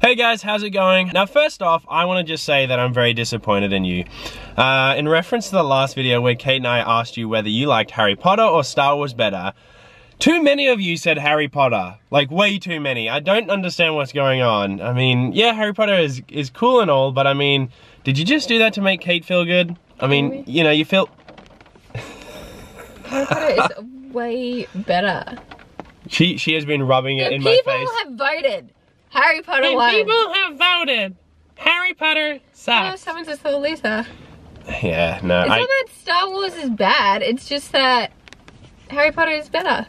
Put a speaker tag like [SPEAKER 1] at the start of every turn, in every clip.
[SPEAKER 1] Hey guys, how's it going? Now first off, I want to just say that I'm very disappointed in you. Uh, in reference to the last video where Kate and I asked you whether you liked Harry Potter or Star Wars better, too many of you said Harry Potter. Like, way too many. I don't understand what's going on. I mean, yeah, Harry Potter is, is cool and all, but I mean, did you just do that to make Kate feel good? I mean, you know, you feel...
[SPEAKER 2] Harry Potter is way better.
[SPEAKER 1] She, she has been rubbing it
[SPEAKER 2] The
[SPEAKER 1] in my face.
[SPEAKER 2] People have voted. Harry Potter
[SPEAKER 1] And
[SPEAKER 2] won.
[SPEAKER 1] people have voted. Harry Potter
[SPEAKER 2] Oh,
[SPEAKER 1] sucks.
[SPEAKER 2] someone just told Lisa.
[SPEAKER 1] Yeah, no,
[SPEAKER 2] It's
[SPEAKER 1] I...
[SPEAKER 2] not that Star Wars is bad, it's just that Harry Potter is better.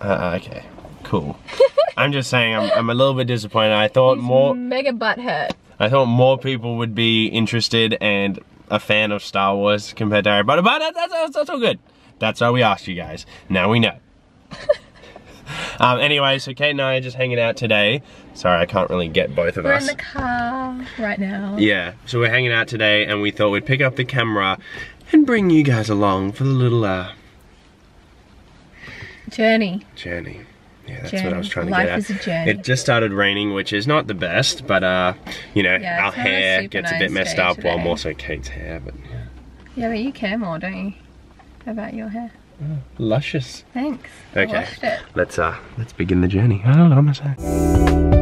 [SPEAKER 1] Uh, okay, cool. I'm just saying, I'm, I'm a little bit disappointed. I thought more,
[SPEAKER 2] Mega butt hurt.
[SPEAKER 1] I thought more people would be interested and a fan of Star Wars compared to Harry Potter, but that, that's, that's, that's all good. That's why we asked you guys. Now we know. um, anyway, so Kate and I are just hanging out today. Sorry, I can't really get both of
[SPEAKER 2] We're
[SPEAKER 1] us.
[SPEAKER 2] in the car right now.
[SPEAKER 1] Yeah, so we're hanging out today and we thought we'd pick up the camera and bring you guys along for the little uh,
[SPEAKER 2] Journey.
[SPEAKER 1] journey. Yeah, that's what I was trying to
[SPEAKER 2] Life
[SPEAKER 1] get at.
[SPEAKER 2] is a journey.
[SPEAKER 1] It just started raining, which is not the best, but uh, you know,
[SPEAKER 2] Yeah,
[SPEAKER 1] our
[SPEAKER 2] it's not a
[SPEAKER 1] hair gets a bit messed up, while
[SPEAKER 2] today.
[SPEAKER 1] more so Kate's hair, but yeah.
[SPEAKER 2] Yeah, but you care more, don't you? About your hair.
[SPEAKER 1] Luscious.
[SPEAKER 2] Thanks.
[SPEAKER 1] Okay.
[SPEAKER 2] washed it.
[SPEAKER 1] Let's uh, let's begin the journey. I don't know what I'm saying.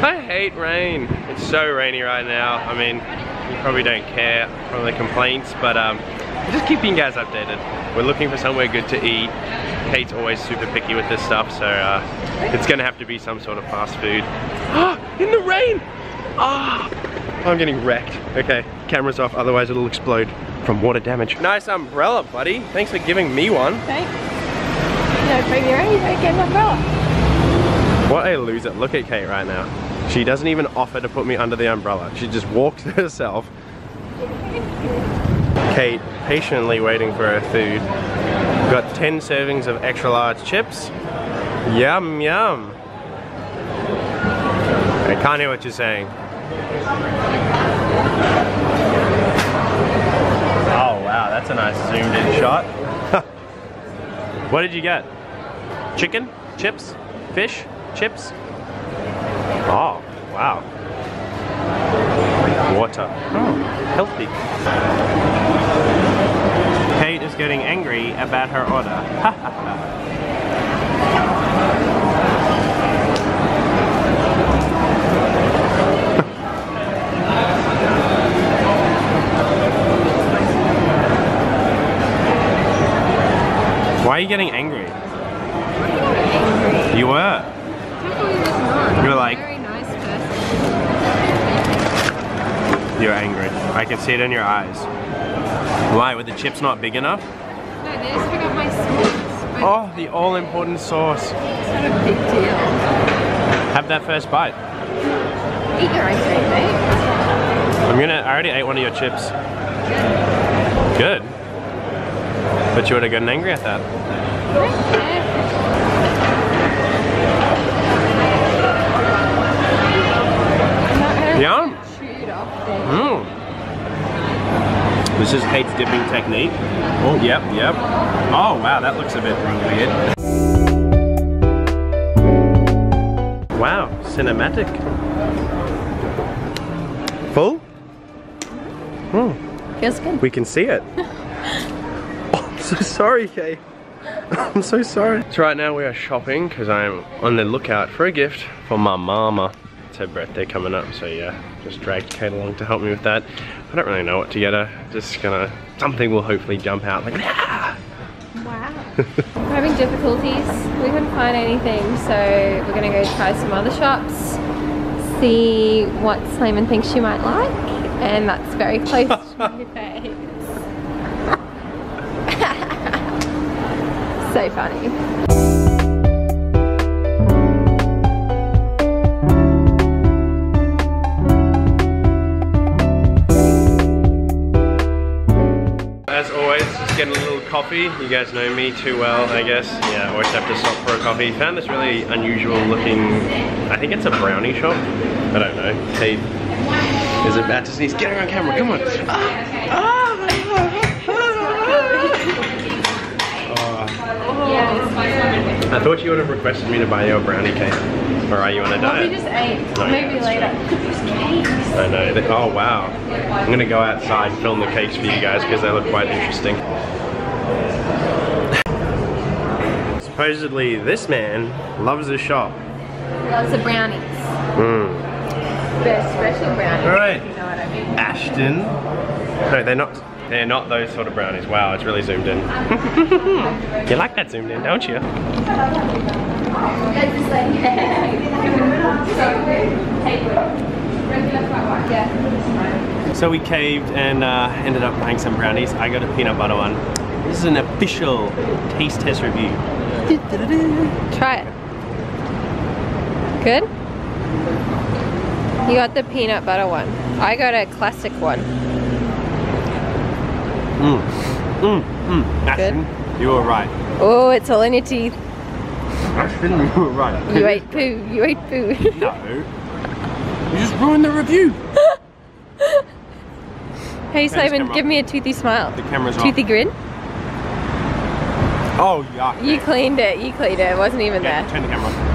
[SPEAKER 1] I hate rain. It's so rainy right now. I mean, you probably don't care from the complaints, but um, we're just keeping you guys updated. We're looking for somewhere good to eat. Kate's always super picky with this stuff, so uh, it's gonna have to be some sort of fast food. In the rain! Ah! I'm getting wrecked. Okay, camera's off, otherwise it'll explode from water damage. Nice umbrella, buddy. Thanks for giving me one.
[SPEAKER 2] Thanks. No, bring your own, you don't get an umbrella.
[SPEAKER 1] What a loser. Look at Kate right now. She doesn't even offer to put me under the umbrella. She just walks herself. Kate patiently waiting for her food. We've got 10 servings of extra large chips. Yum, yum. I can't hear what you're saying. Oh wow, that's a nice zoomed in shot. what did you get? Chicken? Chips? Fish? Chips? Oh, wow. Water. Oh, healthy. Getting angry about her order. Why are you getting angry? You were. You're like-
[SPEAKER 2] nice.
[SPEAKER 1] You're angry. I can see it in your eyes. Why? Were the chips not big enough?
[SPEAKER 2] No, they just forgot my sauce.
[SPEAKER 1] Oh, the all important sauce.
[SPEAKER 2] It's not a big deal.
[SPEAKER 1] Have that first bite.
[SPEAKER 2] Eat your own food, mate.
[SPEAKER 1] I'm gonna, I already ate one of your chips. Good. But you would have gotten angry at that. This is Kate's dipping technique. Oh, yep, yep. Oh, wow, that looks a bit weird. Wow, cinematic. Full? Hmm.
[SPEAKER 2] Feels good.
[SPEAKER 1] We can see it. oh, I'm so sorry, Kay. I'm so sorry. So right now we are shopping because I'm on the lookout for a gift for my mama. Her birthday coming up, so yeah, just dragged Kate along to help me with that. I don't really know what to get her. Just gonna, something will hopefully jump out like, ah!
[SPEAKER 2] Wow. we're having difficulties. We couldn't find anything, so we're gonna go try some other shops, see what Slaiman thinks she might like, and that's very close to my face. so funny.
[SPEAKER 1] Getting a little coffee. You guys know me too well, I guess. Yeah, always have to stop for a coffee. Found this really unusual looking, I think it's a brownie shop. I don't know. Kate is it about to sneeze. Get her on camera, come on. Ah, ah. I thought you would have requested me to buy you a brownie cake. Or are you on a diet?
[SPEAKER 2] we just ate.
[SPEAKER 1] Oh, yeah,
[SPEAKER 2] Maybe
[SPEAKER 1] that's
[SPEAKER 2] later. Cakes.
[SPEAKER 1] I know. They- Oh wow. I'm gonna go outside and film the cakes for you guys because they look quite interesting. Supposedly this man loves the shop.
[SPEAKER 2] Loves the brownies.
[SPEAKER 1] Mm.
[SPEAKER 2] They're special brownies.
[SPEAKER 1] Alright.
[SPEAKER 2] You know what I mean?
[SPEAKER 1] Ashton. No, they're not. They're not those sort of brownies. Wow, it's really zoomed in. you like that zoomed in, don't you? So we caved and uh, ended up buying some brownies. I got a peanut butter one. This is an official taste test review.
[SPEAKER 2] Try it. Good? You got the peanut butter one. I got a classic one.
[SPEAKER 1] Mmm. Mmm. Mmm. Ashton, you were right.
[SPEAKER 2] Oh, it's all in your teeth.
[SPEAKER 1] Ashton, you were right.
[SPEAKER 2] You ate poo. You ate poo.
[SPEAKER 1] No. You just ruined the review.
[SPEAKER 2] hey Simon, give me a toothy smile.
[SPEAKER 1] The camera's off.
[SPEAKER 2] Toothy grin.
[SPEAKER 1] Oh, yuck.
[SPEAKER 2] You cleaned it. You cleaned it. It wasn't even
[SPEAKER 1] Okay,
[SPEAKER 2] there.
[SPEAKER 1] turn the camera off.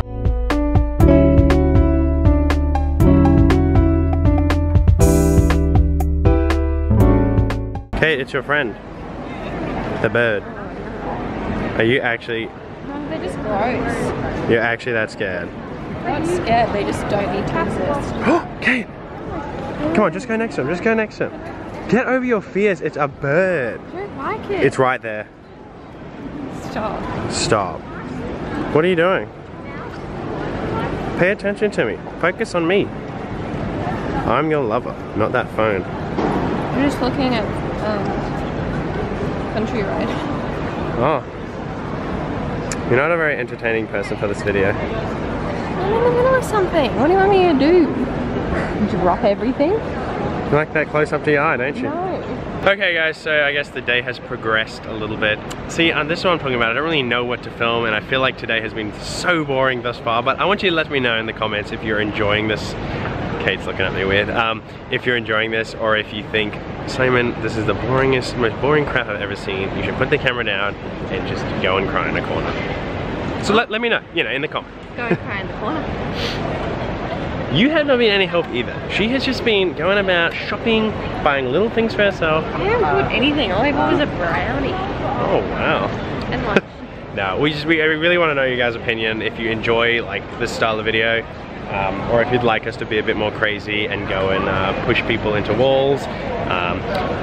[SPEAKER 1] Kate, it's your friend. The bird. Are you actually,
[SPEAKER 2] No, they're just gross.
[SPEAKER 1] you're actually that scared?
[SPEAKER 2] They're not scared. They just don't need to exist.
[SPEAKER 1] Oh, Kate! Come on, just go next to him, just go next to him. Get over your fears, it's a bird.
[SPEAKER 2] I don't like it.
[SPEAKER 1] It's right there.
[SPEAKER 2] Stop.
[SPEAKER 1] Stop. What are you doing? Pay attention to me. Focus on me. I'm your lover, not that phone.
[SPEAKER 2] I'm just looking at um, Country Ride.
[SPEAKER 1] Oh. You're not a very entertaining person for this video.
[SPEAKER 2] I'm in the middle of something. What do you want me to do? Drop everything?
[SPEAKER 1] You like that close up to your eye, don't you?
[SPEAKER 2] No.
[SPEAKER 1] Okay guys, so I guess the day has progressed a little bit. See, um, this is what I'm talking about. I don't really know what to film and I feel like today has been so boring thus far, but I want you to let me know in the comments if you're enjoying this. Kate's looking at me weird. Um, if you're enjoying this or if you think, Simon, this is the boringest, most boring crap I've ever seen, you should put the camera down and just go and cry in a corner. So let, let me know, you know, in the comments.
[SPEAKER 2] Go and cry in the corner.
[SPEAKER 1] You have not been any help either. She has just been going about shopping, buying little things for herself.
[SPEAKER 2] I haven't bought anything. All I bought was a brownie.
[SPEAKER 1] Oh wow.
[SPEAKER 2] And lunch.
[SPEAKER 1] No, we just we, we really want to know your guys' opinion if you enjoy like this style of video, um, or if you'd like us to be a bit more crazy and go and uh, push people into walls, um,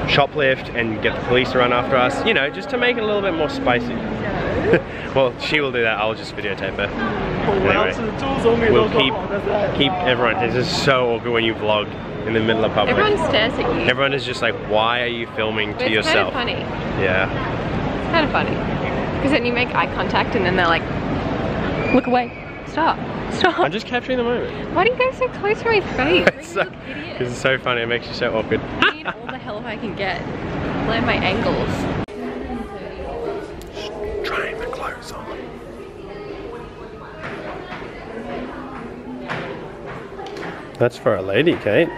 [SPEAKER 1] shoplift, and get the police to run after us. You know, just to make it a little bit more spicy. well, she will do that. I'll just videotape her. Anyway, we'll keep keep everyone. This is so awkward when you vlog in the middle of public.
[SPEAKER 2] Everyone stares at you.
[SPEAKER 1] Everyone is just like, why are you filming to
[SPEAKER 2] But it's
[SPEAKER 1] yourself?
[SPEAKER 2] kind of funny.
[SPEAKER 1] Yeah.
[SPEAKER 2] It's kind of funny. Because then you make eye contact and then they're like, look away. Stop. Stop.
[SPEAKER 1] I'm just capturing the moment.
[SPEAKER 2] Why do you go so close to my face?
[SPEAKER 1] Because it's so, is so funny. It makes you so awkward.
[SPEAKER 2] I need all the help I can get. Learn my angles.
[SPEAKER 1] Trying the clothes on. That's for a lady, Kate.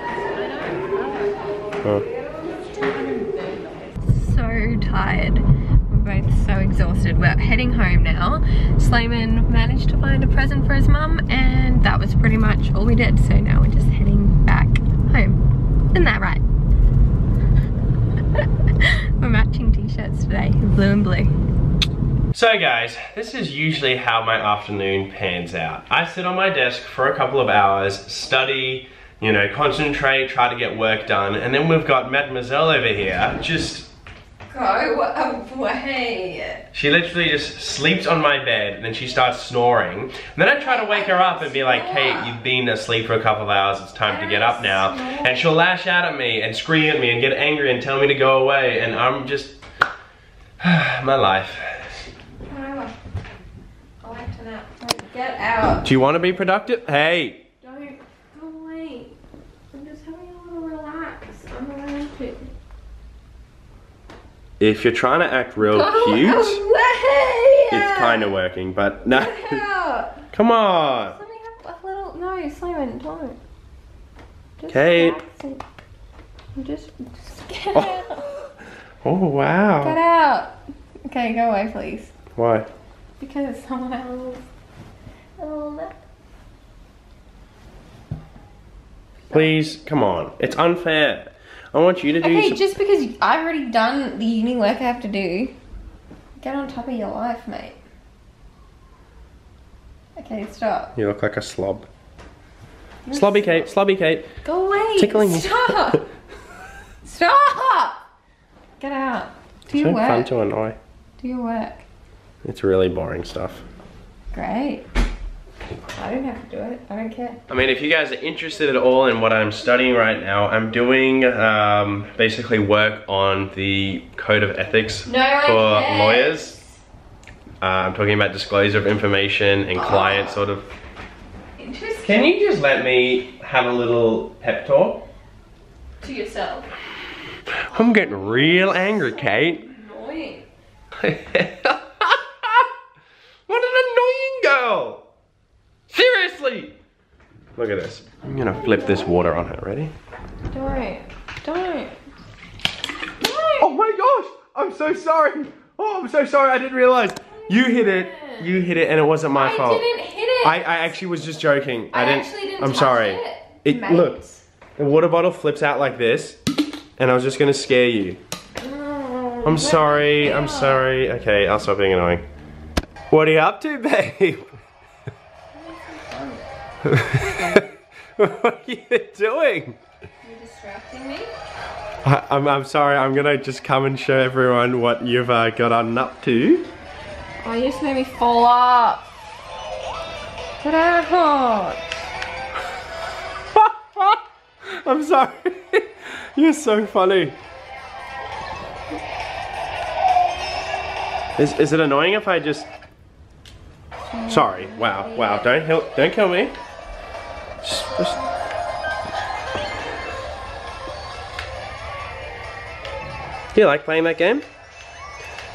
[SPEAKER 1] Oh.
[SPEAKER 2] So tired. Exhausted. We're heading home now. Slaiman managed to find a present for his mum and that was pretty much all we did. So now we're just heading back home. Isn't that right? we're matching t-shirts today, blue and blue.
[SPEAKER 1] So guys, this is usually how my afternoon pans out. I sit on my desk for a couple of hours, study, you know, concentrate, try to get work done, and then we've got Mademoiselle over here, just
[SPEAKER 2] Go away.
[SPEAKER 1] She literally just sleeps on my bed and then she starts snoring. And then I try to wake her up and be like, Kate, you've been asleep for a couple of hours, it's time to get up now. And she'll lash out at me and scream at me and get angry and tell me to go away. And I'm just, my life. I like that.
[SPEAKER 2] Get out.
[SPEAKER 1] Do you want to be productive? Hey,
[SPEAKER 2] Don't go away. I'm just having a little relax. I'm romantic.
[SPEAKER 1] If you're trying to act real cute, it's kind of working, but no. Come on.
[SPEAKER 2] Let me a little. No, Simon, don't. Just
[SPEAKER 1] Kate.
[SPEAKER 2] Just, just get
[SPEAKER 1] Oh.
[SPEAKER 2] out.
[SPEAKER 1] Oh, wow.
[SPEAKER 2] Get out. Okay, go away, please.
[SPEAKER 1] Why?
[SPEAKER 2] Because it's someone else. Oh,
[SPEAKER 1] Please, come on. It's unfair. I want you to do
[SPEAKER 2] Okay,
[SPEAKER 1] some-
[SPEAKER 2] just because I've already done the uni work I have to do, get on top of your life, mate. Okay, stop.
[SPEAKER 1] You look like a slob.
[SPEAKER 2] You're
[SPEAKER 1] Slobby
[SPEAKER 2] a
[SPEAKER 1] Kate, slobby Kate.
[SPEAKER 2] Go away.
[SPEAKER 1] Tickling me.
[SPEAKER 2] Stop. Stop. Get out. Do your
[SPEAKER 1] So fun to annoy.
[SPEAKER 2] Do your work.
[SPEAKER 1] It's really boring stuff.
[SPEAKER 2] Great. I don't have to do it. I don't care.
[SPEAKER 1] I mean, if you guys are interested at all in what I'm studying right now, I'm doing um, basically work on the code of ethics
[SPEAKER 2] No
[SPEAKER 1] for lawyers. Uh, I'm talking about disclosure of information and client sort of.
[SPEAKER 2] Interesting.
[SPEAKER 1] Can you just let me have a little pep talk?
[SPEAKER 2] To yourself.
[SPEAKER 1] I'm getting real angry, Kate.
[SPEAKER 2] Annoying.
[SPEAKER 1] what an annoying girl! Seriously! Look at this. I'm gonna flip this water on her. Ready?
[SPEAKER 2] Don't. Don't.
[SPEAKER 1] Oh my gosh! I'm so sorry. Oh, I'm so sorry. I didn't realize. You hit it. You hit it, and it wasn't my
[SPEAKER 2] I
[SPEAKER 1] fault.
[SPEAKER 2] didn't hit it.
[SPEAKER 1] I, I actually was just joking. I,
[SPEAKER 2] I
[SPEAKER 1] didn't.
[SPEAKER 2] actually didn't
[SPEAKER 1] I'm sorry.
[SPEAKER 2] it,
[SPEAKER 1] It
[SPEAKER 2] mate.
[SPEAKER 1] look. The water bottle flips out like this, and I was just gonna scare you.
[SPEAKER 2] Oh,
[SPEAKER 1] I'm sorry. I'm sorry. Okay, I'll stop being annoying. What are you up to, babe? What are you doing?
[SPEAKER 2] You're distracting me.
[SPEAKER 1] I, I'm, I'm sorry. I'm gonna just come and show everyone what you've uh, got on up to.
[SPEAKER 2] Oh, you just made me fall up. Get out.
[SPEAKER 1] I'm sorry. You're so funny. Is, is it annoying if I just... Sorry. Wow. Wow. Don't don't kill me. Do you like playing that game?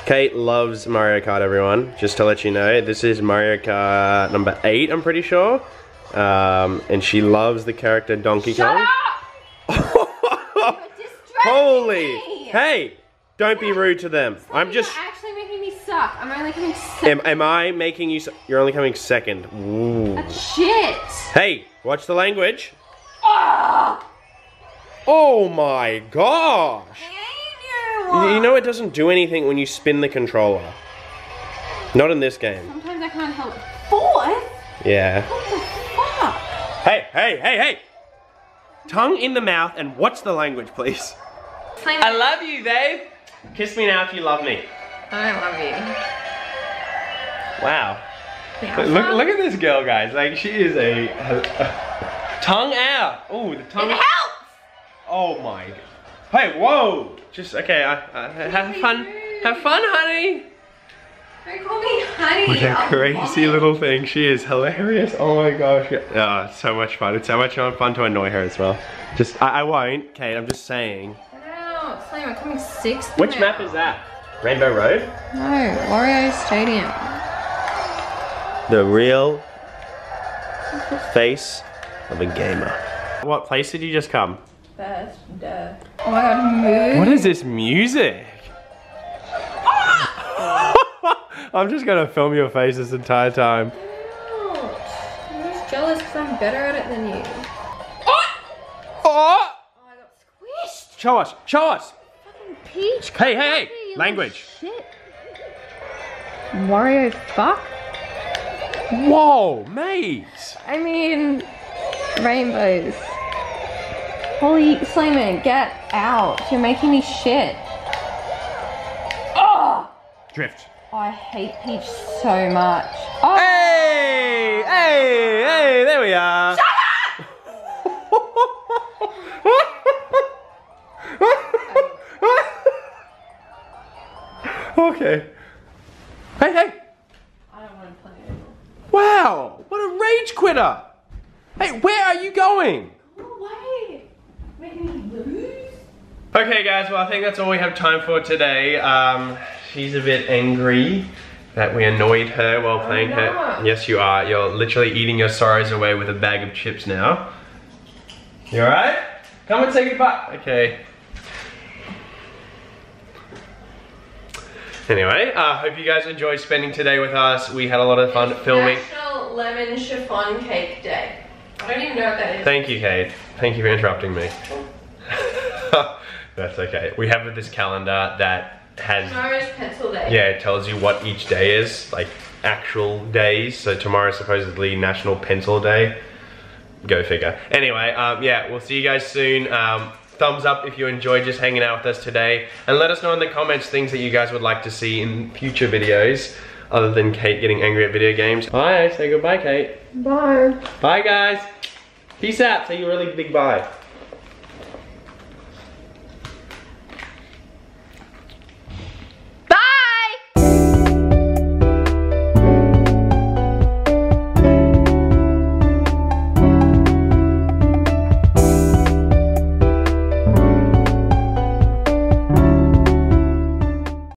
[SPEAKER 1] Kate loves Mario Kart, everyone. Just to let you know, this is Mario Kart number eight, I'm pretty sure. Um, and she loves the character Donkey
[SPEAKER 2] Shut
[SPEAKER 1] Kong. Holy!
[SPEAKER 2] me.
[SPEAKER 1] Hey! Don't be rude to them. I'm just.
[SPEAKER 2] You're actually making me suck. I'm only coming second.
[SPEAKER 1] am I making you? You're only coming second. Ooh.
[SPEAKER 2] That's shit.
[SPEAKER 1] Hey, watch the language.
[SPEAKER 2] Ah!
[SPEAKER 1] Oh my gosh!
[SPEAKER 2] I
[SPEAKER 1] You
[SPEAKER 2] hate you.
[SPEAKER 1] you know it doesn't do anything when you spin the controller. Not in this game.
[SPEAKER 2] Sometimes I can't help. Fourth?
[SPEAKER 1] Yeah.
[SPEAKER 2] What the fuck?
[SPEAKER 1] Hey, hey, hey, hey! Tongue in the mouth and watch the language, please. I love you, babe! Kiss me now if you love me.
[SPEAKER 2] I love you.
[SPEAKER 1] Wow. Look, look at this girl, guys. Like she is a, tongue out. Oh, the tongue.
[SPEAKER 2] It helps.
[SPEAKER 1] Oh my. Hey, whoa. Just okay. I, I, have fun. Have fun, honey.
[SPEAKER 2] Don't call me honey.
[SPEAKER 1] What a
[SPEAKER 2] I'll
[SPEAKER 1] crazy little thing. She is hilarious. Oh my gosh. Oh, so much fun. It's so much fun to annoy her as well. Just, I, I won't, Kate. I'm just saying.
[SPEAKER 2] Get out. Slam, I'm coming sixth.
[SPEAKER 1] Which
[SPEAKER 2] now.
[SPEAKER 1] map is that? Rainbow Road?
[SPEAKER 2] No, Wario Stadium.
[SPEAKER 1] The real face of a gamer. What place did you just come?
[SPEAKER 2] First, duh. Oh my god, move.
[SPEAKER 1] What is this music? I'm just gonna film your face this entire time.
[SPEAKER 2] I'm just jealous because I'm better at it than you.
[SPEAKER 1] Oh!
[SPEAKER 2] oh! Oh, I got squished.
[SPEAKER 1] Show us, show us.
[SPEAKER 2] Fucking Peach.
[SPEAKER 1] Hey, hey, hey, language.
[SPEAKER 2] little Shit. Wario fuck?
[SPEAKER 1] Whoa, mate.
[SPEAKER 2] I mean, rainbows. Holy Slaiman, get out. You're making me shit. Oh!
[SPEAKER 1] Drift.
[SPEAKER 2] I hate Peach so much. Oh!
[SPEAKER 1] Hey, hey, hey, there we are. Shut up! okay. Hey, hey.
[SPEAKER 2] I don't want to play anymore.
[SPEAKER 1] Wow, what a rage quitter. Hey, where are you going?
[SPEAKER 2] Oh, wait. Making me lose?
[SPEAKER 1] Okay guys, well I think that's all we have time for today. Um, she's a bit angry that we annoyed her while playing her. Yes you are, you're literally eating your sorrows away with a bag of chips now. You alright? Come and take say goodbye. Okay. Anyway, uh, hope you guys enjoyed spending today with us. We had a lot of fun filming.
[SPEAKER 2] National Lemon Chiffon Cake Day. I don't even know what that is.
[SPEAKER 1] Thank you, Kate. Thank you for interrupting me. That's okay. We have this calendar that has
[SPEAKER 2] Tomorrow's Pencil Day.
[SPEAKER 1] Yeah, it tells you what each day is, like actual days. So tomorrow's supposedly National Pencil Day. Go figure. Anyway, um, yeah, we'll see you guys soon. Um, thumbs up if you enjoyed just hanging out with us today. And let us know in the comments things that you guys would like to see in future videos other than Kate getting angry at video games. Bye, say goodbye, Kate.
[SPEAKER 2] Bye.
[SPEAKER 1] Bye, guys. Peace out. Say a really big bye.